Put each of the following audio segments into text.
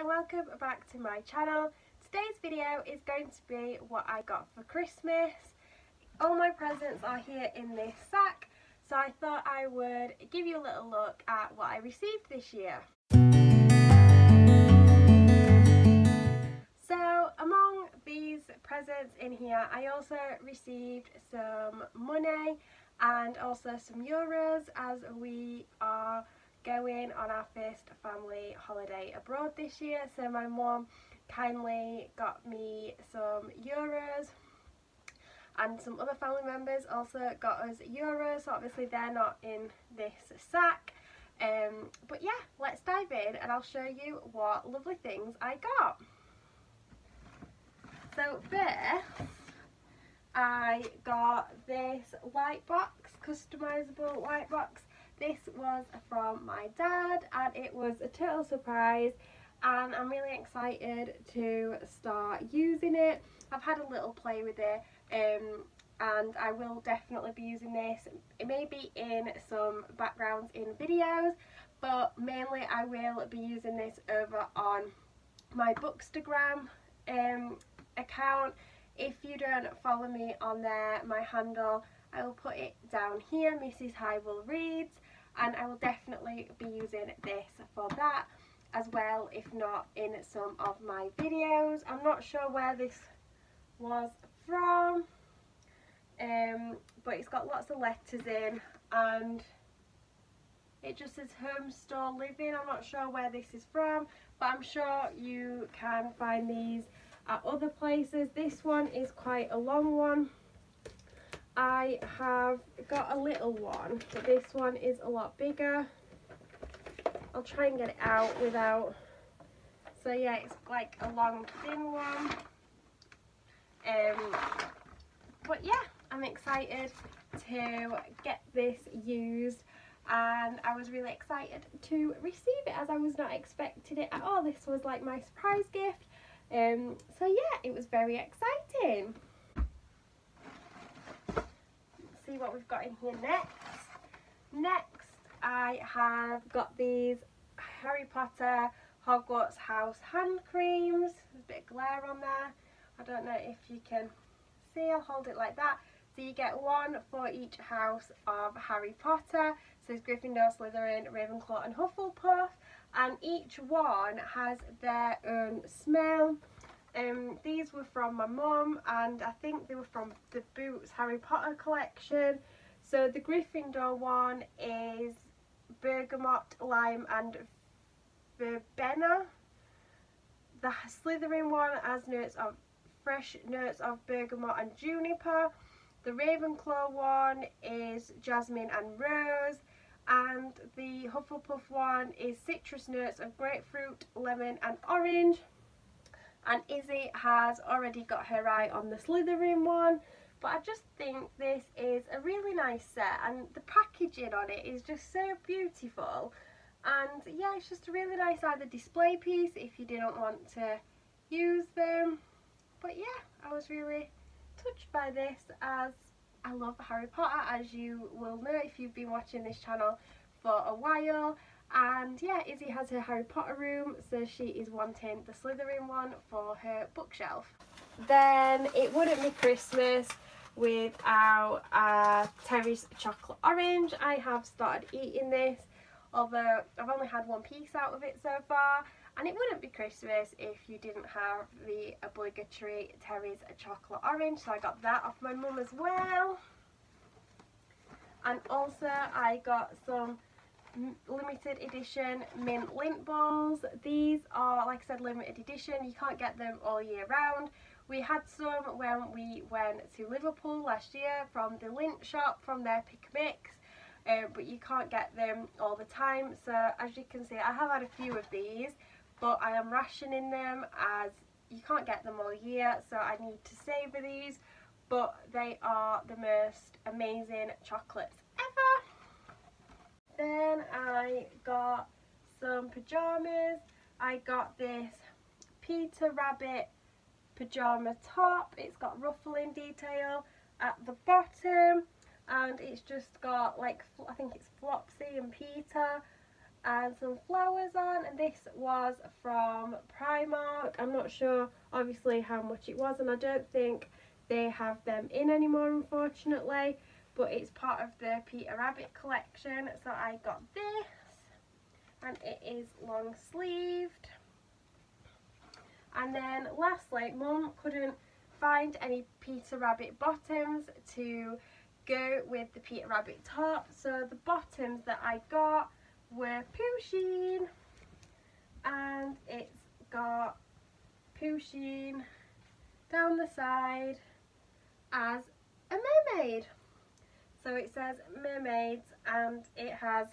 and welcome back to my channel. Today's video is going to be what I got for Christmas. All my presents are here in this sack so I thought I would give you a little look at what I received this year. So among these presents in here I also received some money and also some euros as we are going on our first family holiday abroad this year. So my mum kindly got me some euros and some other family members also got us euros so obviously they're not in this sack. Um, but yeah let's dive in and I'll show you what lovely things I got. So first I got this lightbox customizable lightbox this was from my dad and it was a total surprise and I'm really excited to start using it. I've had a little play with it um, and I will definitely be using this. It may be in some backgrounds in videos but mainly I will be using this over on my Bookstagram um, account. If you don't follow me on there, my handle, I will put it down here, Mrs. Hible Reads and I will definitely be using this for that as well if not in some of my videos. I'm not sure where this was from um, but it's got lots of letters in and it just says home store living. I'm not sure where this is from but I'm sure you can find these at other places. This one is quite a long one I have got a little one, but this one is a lot bigger. I'll try and get it out without... So yeah, it's like a long thin one. Um, but yeah, I'm excited to get this used and I was really excited to receive it as I was not expecting it at all. This was like my surprise gift. Um, so yeah, it was very exciting see what we've got in here next. Next, I have got these Harry Potter Hogwarts House hand creams. There's a bit of glare on there. I don't know if you can see, I'll hold it like that. So you get one for each house of Harry Potter. So it's Gryffindor, Slytherin, Ravenclaw and Hufflepuff. And each one has their own smell. Um, these were from my mum and I think they were from the Boots Harry Potter collection. So the Gryffindor one is bergamot, lime and verbena. The Slytherin one has notes of fresh notes of bergamot and juniper. The Ravenclaw one is jasmine and rose. And the Hufflepuff one is citrus notes of grapefruit, lemon and orange and Izzy has already got her eye on the Slytherin one. But I just think this is a really nice set and the packaging on it is just so beautiful. And yeah it's just a really nice either display piece if you didn't want to use them. But yeah I was really touched by this as I love Harry Potter as you will know if you've been watching this channel for a while and yeah Izzy has her Harry Potter room so she is wanting the Slytherin one for her bookshelf. Then it wouldn't be Christmas without uh, Terry's chocolate orange. I have started eating this although I've only had one piece out of it so far and it wouldn't be Christmas if you didn't have the obligatory Terry's chocolate orange so I got that off my mum as well and also I got some limited edition mint Lindt balls. These are, like I said, limited edition. You can't get them all year round. We had some when we went to Liverpool last year from the Lindt shop, from their Pick Mix. Um, but you can't get them all the time. So as you can see, I have had a few of these, but I am rationing them as you can't get them all year. So I need to savour these. But they are the most amazing chocolates. Then I got some pyjamas. I got this Peter Rabbit pyjama top. It's got ruffling detail at the bottom and it's just got like, I think it's Flopsy and Peter and some flowers on and this was from Primark. I'm not sure obviously how much it was and I don't think they have them in anymore unfortunately but it's part of the Peter Rabbit collection so I got this and it is long sleeved and then lastly mum couldn't find any Peter Rabbit bottoms to go with the Peter Rabbit top so the bottoms that I got were Pusheen and it's got Pusheen down the side as a mermaid. So it says mermaids and it has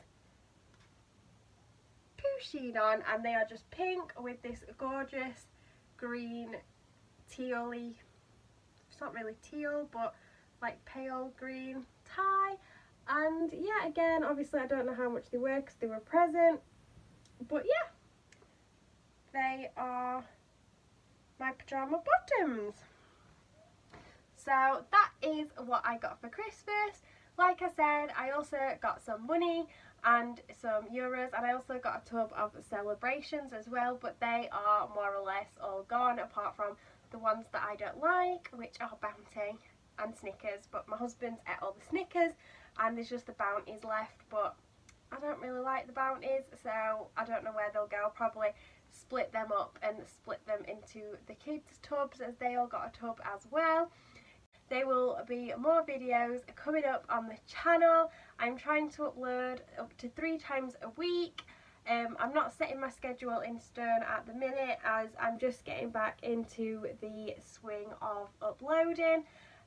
Pusheen on and they are just pink with this gorgeous green tealy, it's not really teal but like pale green tie. And yeah again obviously I don't know how much they were because they were present but yeah. They are my pyjama bottoms. So that is what I got for Christmas like I said I also got some money and some euros and I also got a tub of celebrations as well but they are more or less all gone apart from the ones that I don't like which are Bounty and Snickers but my husband's ate all the Snickers and there's just the bounties left but I don't really like the bounties so I don't know where they'll go. Probably split them up and split them into the kids tubs as they all got a tub as well. There will be more videos coming up on the channel. I'm trying to upload up to three times a week. Um, I'm not setting my schedule in stone at the minute as I'm just getting back into the swing of uploading.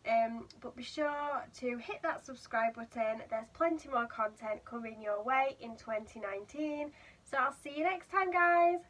Um, but be sure to hit that subscribe button. There's plenty more content coming your way in 2019. So I'll see you next time guys.